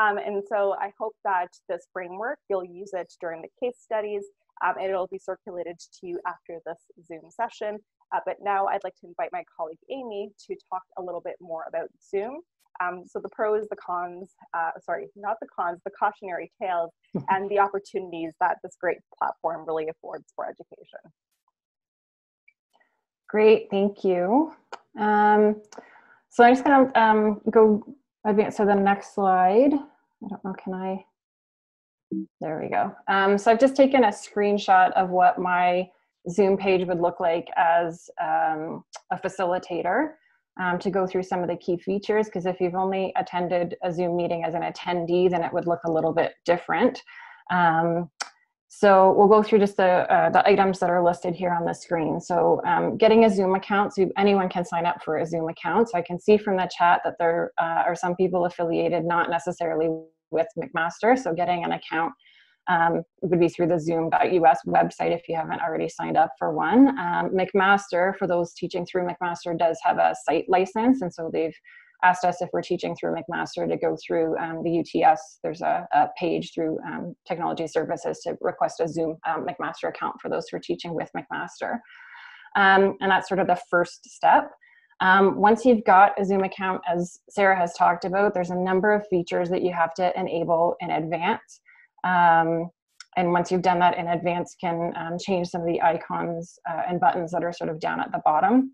Um, and so I hope that this framework, you'll use it during the case studies um, and it'll be circulated to you after this Zoom session. Uh, but now I'd like to invite my colleague Amy to talk a little bit more about Zoom. Um, so the pros, the cons, uh, sorry, not the cons, the cautionary tales, and the opportunities that this great platform really affords for education. Great, thank you. Um, so I'm just gonna um, go advance to the next slide. I don't know, can I? There we go. Um, so I've just taken a screenshot of what my Zoom page would look like as um, a facilitator um, to go through some of the key features because if you've only attended a Zoom meeting as an attendee, then it would look a little bit different. Um, so we'll go through just the, uh, the items that are listed here on the screen. So um, getting a Zoom account, so anyone can sign up for a Zoom account. So I can see from the chat that there uh, are some people affiliated, not necessarily with McMaster. So getting an account um, would be through the zoom.us website if you haven't already signed up for one. Um, McMaster, for those teaching through McMaster, does have a site license, and so they've asked us if we're teaching through McMaster to go through um, the UTS. There's a, a page through um, Technology Services to request a Zoom um, McMaster account for those who are teaching with McMaster. Um, and that's sort of the first step. Um, once you've got a Zoom account, as Sarrah has talked about, there's a number of features that you have to enable in advance. Um, and once you've done that in advance, can change some of the icons uh, and buttons that are sort of down at the bottom.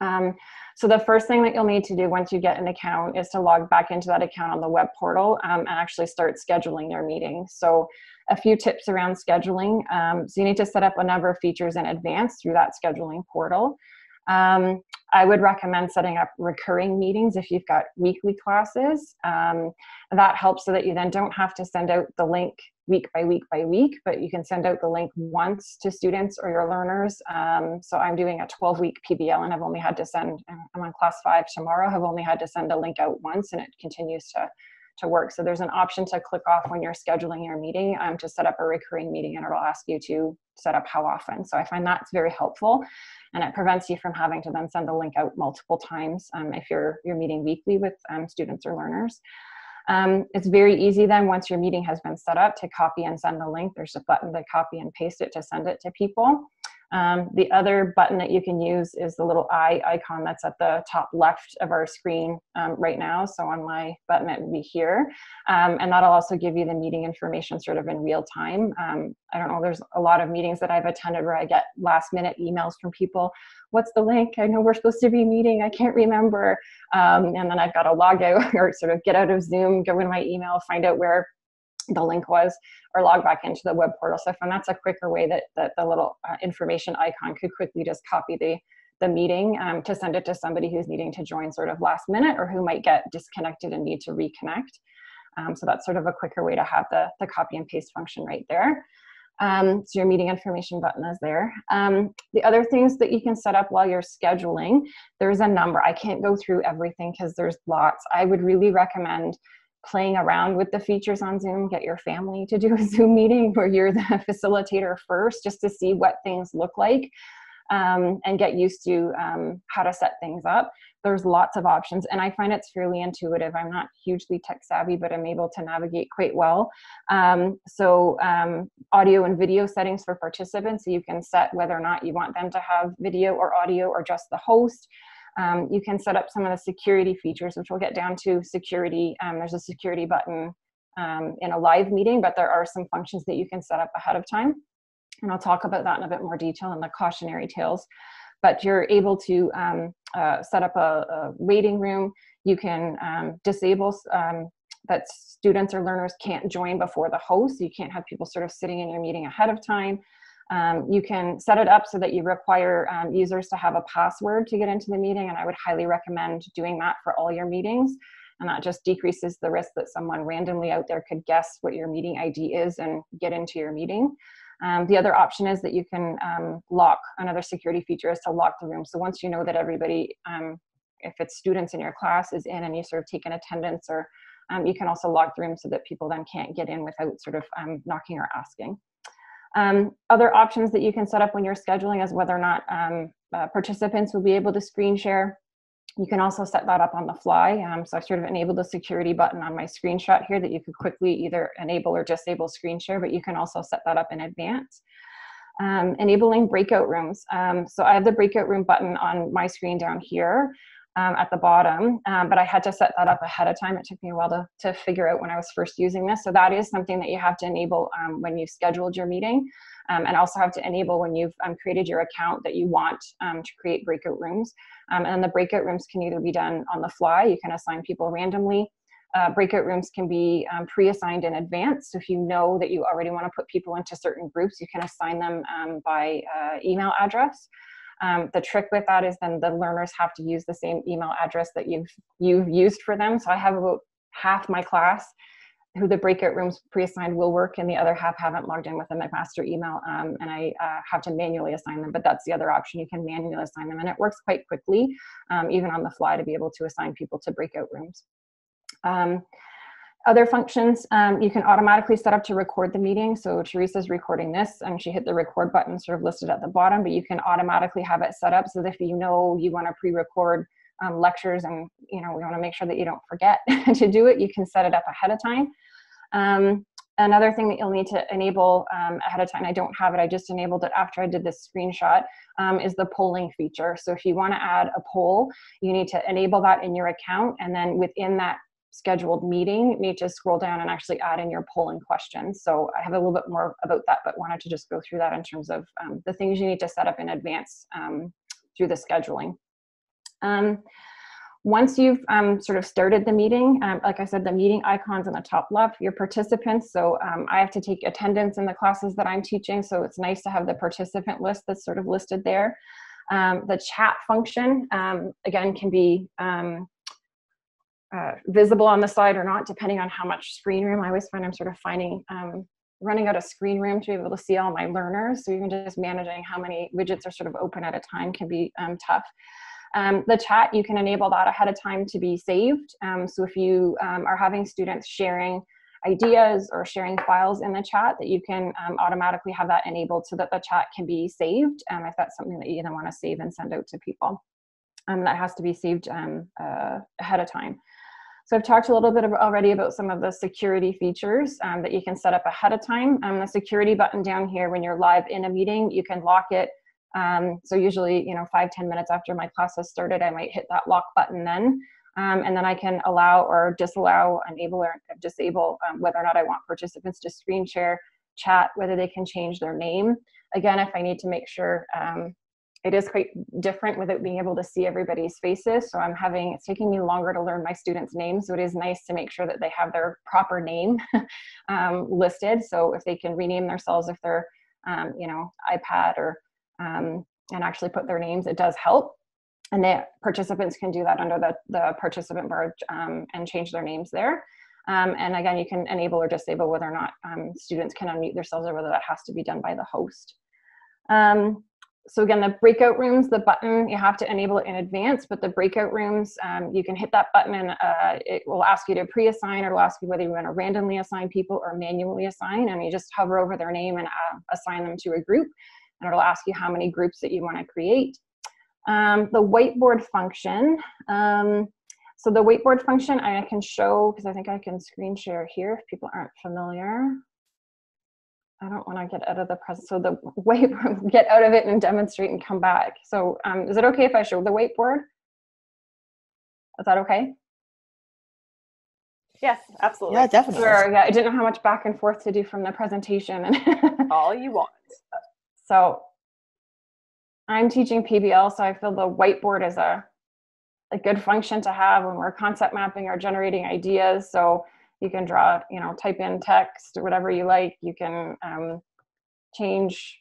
Um, so the first thing that you'll need to do once you get an account is to log back into that account on the web portal um, and actually start scheduling your meetings. So a few tips around scheduling. Um, so you need to set up a number of features in advance through that scheduling portal. Um, I would recommend setting up recurring meetings if you've got weekly classes. Um, that helps so that you then don't have to send out the link week by week by week, but you can send out the link once to students or your learners. Um, so I'm doing a 12 week PBL and I've only had to send, I'm on class five tomorrow, I've only had to send a link out once and it continues to, to work. So there's an option to click off when you're scheduling your meeting um, to set up a recurring meeting and it'll ask you to set up how often. So I find that's very helpful and it prevents you from having to then send the link out multiple times um, if you're, you're meeting weekly with um, students or learners. Um, it's very easy then once your meeting has been set up to copy and send the link. There's a button to copy and paste it to send it to people. Um, the other button that you can use is the little eye icon that's at the top left of our screen um, right now. So on my button, it would be here. Um, and that'll also give you the meeting information sort of in real time. Um, I don't know, there's a lot of meetings that I've attended where I get last minute emails from people. What's the link? I know we're supposed to be meeting. I can't remember. Um, and then I've got to log out or sort of get out of Zoom, go in my email, find out where the link was or log back into the web portal. So I found that's a quicker way that, that the little uh, information icon could quickly just copy the, the meeting um, to send it to somebody who's needing to join sort of last minute or who might get disconnected and need to reconnect. Um, so that's sort of a quicker way to have the, the copy and paste function right there. Um, so your meeting information button is there. Um, the other things that you can set up while you're scheduling, there's a number. I can't go through everything because there's lots. I would really recommend playing around with the features on Zoom, get your family to do a Zoom meeting where you're the facilitator first, just to see what things look like um, and get used to um, how to set things up. There's lots of options, and I find it's fairly intuitive. I'm not hugely tech savvy, but I'm able to navigate quite well. Um, so, um, audio and video settings for participants, so you can set whether or not you want them to have video or audio or just the host. Um, you can set up some of the security features, which we'll get down to security. Um, there's a security button um, in a live meeting, but there are some functions that you can set up ahead of time. And I'll talk about that in a bit more detail in the cautionary tales. But you're able to um, uh, set up a, a, waiting room. You can um, disable um, that students or learners can't join before the host. You can't have people sort of sitting in your meeting ahead of time. Um, you can set it up so that you require um, users to have a password to get into the meeting, and I would highly recommend doing that for all your meetings. And that just decreases the risk that someone randomly out there could guess what your meeting ID is and get into your meeting. Um, the other option is that you can um, lock, another security feature is to lock the room. So once you know that everybody, um, if it's students in your class, is in and you sort of take an attendance, or um, you can also lock the room so that people then can't get in without sort of knocking or asking. Um, other options that you can set up when you're scheduling is whether or not um, uh, participants will be able to screen share. you can also set that up on the fly. Um, so I sort of enabled the security button on my screenshot here that you could quickly either enable or disable screen share, but you can also set that up in advance. Um, enabling breakout rooms. Um, so I have the breakout room button on my screen down here um, at the bottom, um, but I had to set that up ahead of time. It took me a while to, to figure out when I was first using this. So that is something that you have to enable um, when you've scheduled your meeting um, and also have to enable when you've um, created your account that you want um, to create breakout rooms. and the breakout rooms can either be done on the fly, you can assign people randomly, uh, breakout rooms can be pre-assigned in advance. So if you know that you already want to put people into certain groups, you can assign them by uh, email address. Um, the trick with that is then the learners have to use the same email address that you've you've used for them. So I have about half my class who the breakout rooms pre-assigned will work and the other half haven't logged in with a McMaster email um, and I uh, have to manually assign them, but that's the other option. You can manually assign them and it works quite quickly, um, even on the fly to be able to assign people to breakout rooms. Um, other functions, um, you can automatically set up to record the meeting. So Teresa's recording this and she hit the record button sort of listed at the bottom, but you can automatically have it set up so that if you know you want to pre-record um, lectures and you know we want to make sure that you don't forget to do it, you can set it up ahead of time. Um, another thing that you'll need to enable um, ahead of time, I don't have it, I just enabled it after I did this screenshot, um, is the polling feature. So if you want to add a poll, you need to enable that in your account and then within that scheduled meeting, you need to scroll down and actually add in your polling questions. So I have a little bit more about that, but wanted to just go through that in terms of um, the things you need to set up in advance um, through the scheduling. Um, once you've um, sort of started the meeting, um, like I said, the meeting icons in the top left, your participants. So um, I have to take attendance in the classes that I'm teaching. So it's nice to have the participant list that's sort of listed there. the chat function, again, can be uh, visible on the side or not, depending on how much screen room. I always find I'm sort of finding um, running out of screen room to be able to see all my learners. So even just managing how many widgets are sort of open at a time can be um, tough. Um, the chat, you can enable that ahead of time to be saved. Um, so if you um, are having students sharing ideas or sharing files in the chat that you can um, automatically have that enabled so that the chat can be saved if that's something that you then want to save and send out to people. Um, that has to be saved um, uh, ahead of time. So I've talked a little bit already about some of the security features um, that you can set up ahead of time. Um, the security button down here, when you're live in a meeting, you can lock it. Um, so usually, you know, five ten minutes after my class has started, I might hit that lock button then. Um, and then I can allow or disallow, enable or disable um, whether or not I want participants to screen share, chat, whether they can change their name. Again, if I need to make sure um, it is quite different without being able to see everybody's faces. So I'm having, it's taking me longer to learn my students' names. So it is nice to make sure that they have their proper name um, listed. So if they can rename themselves, if they're, um, you know, iPad or, um, and actually put their names, it does help. And the participants can do that under the, the participant bar um, and change their names there. Um, and again, you can enable or disable whether or not um, students can unmute themselves or whether that has to be done by the host. Um, so again, the breakout rooms, the button, you have to enable it in advance, but the breakout rooms, um, you can hit that button and uh, it will ask you to pre-assign or it'll ask you whether you want to randomly assign people or manually assign. And you just hover over their name and uh, assign them to a group. And it'll ask you how many groups that you want to create. Um, the whiteboard function. Um, so the whiteboard function I can show, because I think I can screen share here if people aren't familiar. I don't want to get out of the present. So the whiteboard, get out of it and demonstrate and come back. So um, is it okay if I show the whiteboard? Is that okay? Yes, absolutely. Yeah, definitely. Sure. Yeah, I didn't know how much back and forth to do from the presentation. and All you want. So I'm teaching PBL, so I feel the whiteboard is a a good function to have when we're concept mapping or generating ideas. So you can draw you know type in text whatever you like. You can um, change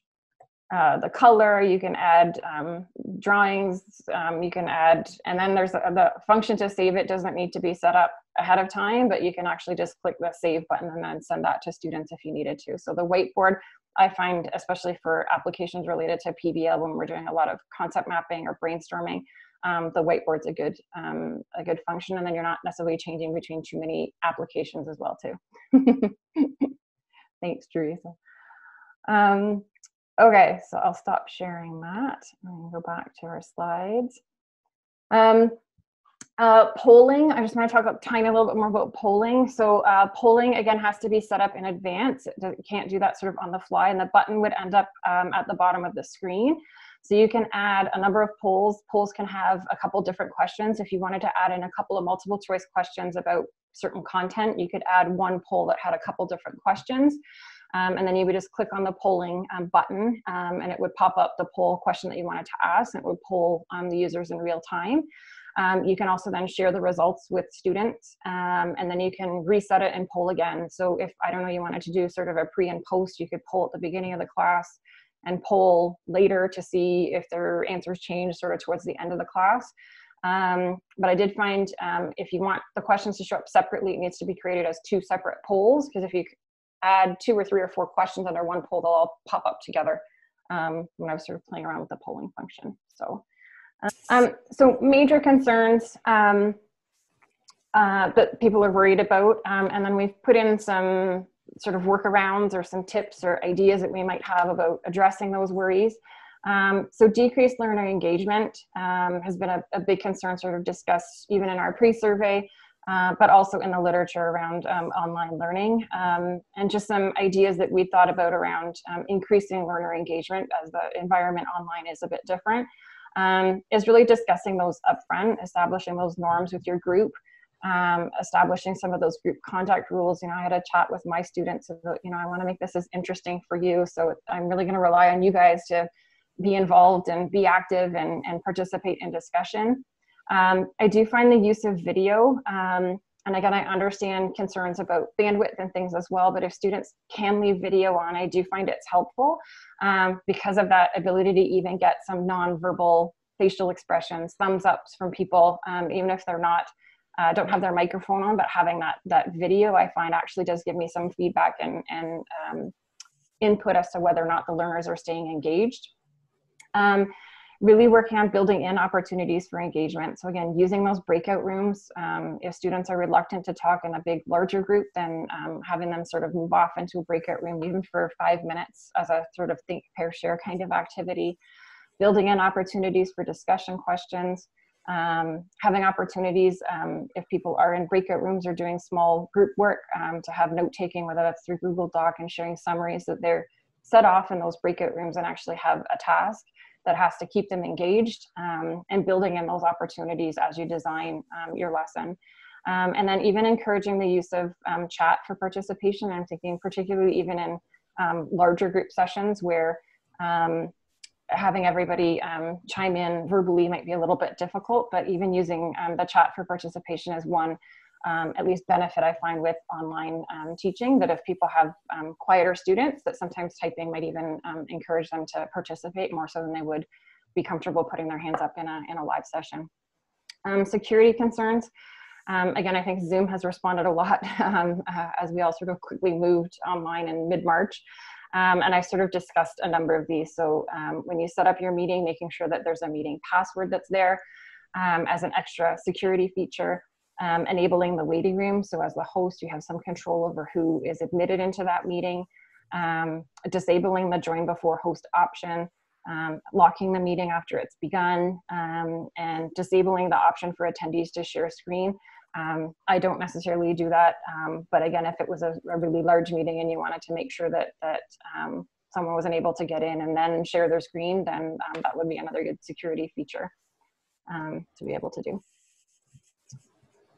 uh, the color. You can add um, drawings um, you can add and then there's the function to save it doesn't need to be set up ahead of time but you can actually just click the save button and then send that to students if you needed to. So the whiteboard i find especially for applications related to pbl when we're doing a lot of concept mapping or brainstorming um, the whiteboard's a good um, a good function, and then you're not necessarily changing between too many applications as well too. Thanks, Teresa. Um, okay, so I'll stop sharing that and go back to our slides. Um, Uh, polling, I just want to talk a tiny little bit more about polling. So uh, polling, again, has to be set up in advance. It can't do that sort of on the fly, and the button would end up um, at the bottom of the screen. So you can add a number of polls. Polls can have a couple different questions. If you wanted to add in a couple of multiple choice questions about certain content, you could add one poll that had a couple different questions. Um, and then you would just click on the polling um, button um, and it would pop up the poll question that you wanted to ask and it would poll um, the users in real time. Um, you can also then share the results with students um, and then you can reset it and poll again. So if, I don't know, you wanted to do sort of a pre and post, you could poll at the beginning of the class and poll later to see if their answers change sort of towards the end of the class. Um, but I did find um, if you want the questions to show up separately, it needs to be created as two separate polls because if you add two or three or four questions under one poll, they'll all pop up together um, when I was sort of playing around with the polling function. So um, so major concerns um, uh, that people are worried about, um, and then we've put in some sort of workarounds or some tips or ideas that we might have about addressing those worries. Um, so decreased learner engagement um, has been a, a, big concern sort of discussed even in our pre-survey, uh, but also in the literature around um, online learning and just some ideas that we thought about around increasing learner engagement as the environment online is a bit different um, is really discussing those upfront, establishing those norms with your group, um, establishing some of those group contact rules. You know, I had a chat with my students about, you know, I want to make this as interesting for you. So I'm really going to rely on you guys to be involved and be active and, and participate in discussion. Um, I do find the use of video um, and again, I understand concerns about bandwidth and things as well, but if students can leave video on, I do find it's helpful um, because of that ability to even get some nonverbal facial expressions, thumbs ups from people, um, even if they're not, uh, don't have their microphone on, but having that, that video I find actually does give me some feedback and, and um, input as to whether or not the learners are staying engaged. Um, really working on building in opportunities for engagement. So again, using those breakout rooms. Um, if students are reluctant to talk in a big, larger group, then um, having them sort of move off into a breakout room, even for five minutes as a sort of think, pair, share kind of activity. Building in opportunities for discussion questions. Um, having opportunities um, if people are in breakout rooms or doing small group work um, to have note taking, whether that's through Google Doc and sharing summaries that they're set off in those breakout rooms and actually have a task that has to keep them engaged um, and building in those opportunities as you design um, your lesson. Um, and then even encouraging the use of um, chat for participation. I'm thinking particularly even in um, larger group sessions where um, having everybody chime in verbally might be a little bit difficult, but even using the chat for participation is one um, at least benefit I find with online um, teaching that if people have um, quieter students that sometimes typing might even um, encourage them to participate more so than they would be comfortable putting their hands up in a, in a live session. Um, security concerns. Um, again, I think Zoom has responded a lot uh, as we all sort of quickly moved online in mid-March. And I sort of discussed a number of these. So when you set up your meeting, making sure that there's a meeting password that's there as an extra security feature um, enabling the waiting room. So as the host, you have some control over who is admitted into that meeting, um, disabling the join before host option, um, locking the meeting after it's begun, um, and disabling the option for attendees to share screen. Um, I don't necessarily do that, um, but again, if it was a, a, really large meeting and you wanted to make sure that that someone wasn't able to get in and then share their screen, then that would be another good security feature to be able to do.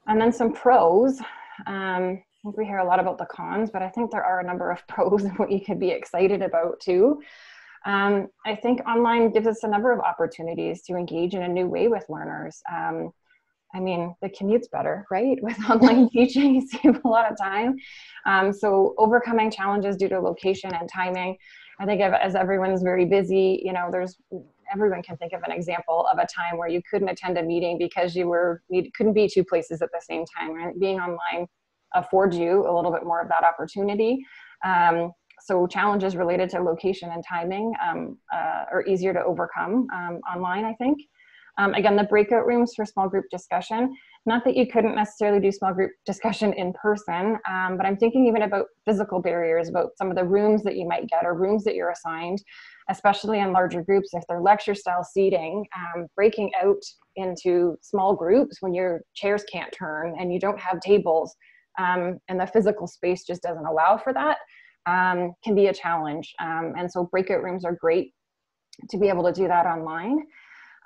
And then some pros. Um, I think we hear a lot about the cons, but I think there are a number of pros and what you could be excited about too. Um, I think online gives us a number of opportunities to engage in a new way with learners. Um, I mean, the commute's better, right? With online teaching, you save a lot of time. Um, so overcoming challenges due to location and timing. I think as everyone's very busy, you know, there's everyone can think of an example of a time where you couldn't attend a meeting because you were you couldn't be two places at the same time right being online affords you a little bit more of that opportunity um, so challenges related to location and timing um, uh, are easier to overcome um, online i think Um, again, the breakout rooms for small group discussion. Not that you couldn't necessarily do small group discussion in person, um, but I'm thinking even about physical barriers, about some of the rooms that you might get or rooms that you're assigned, especially in larger groups. If they're lecture style seating, um, breaking out into small groups when your chairs can't turn and you don't have tables um, and the physical space just doesn't allow for that um, can be a challenge. Um, and so breakout rooms are great to be able to do that online.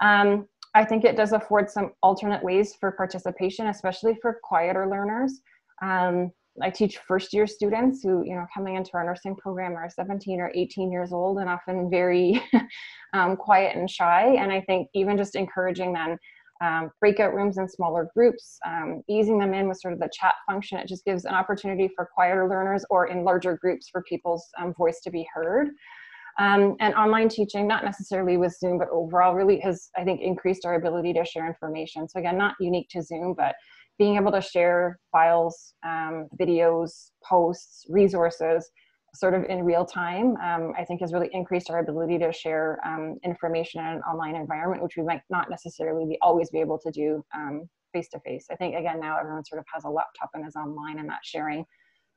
Um, I think it does afford some alternate ways for participation, especially for quieter learners. Um, I teach first year students who, you know, coming into our nursing program are 17 or 18 years old and often very um, quiet and shy. And I think even just encouraging them um, breakout rooms in smaller groups, um, easing them in with sort of the chat function. It just gives an opportunity for quieter learners or in larger groups for people's um, voice to be heard. Um, and online teaching, not necessarily with Zoom, but overall really has, I think, increased our ability to share information. So again, not unique to Zoom, but being able to share files, um, videos, posts, resources, sort of in real time, um, I think has really increased our ability to share um, information in an online environment, which we might not necessarily be always be able to do face to face. I think again now everyone sort of has a laptop and is online, and that sharing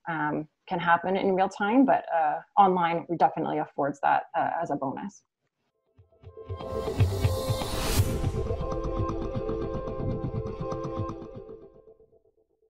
um, can happen in real time, but uh, online definitely affords that uh, as a bonus.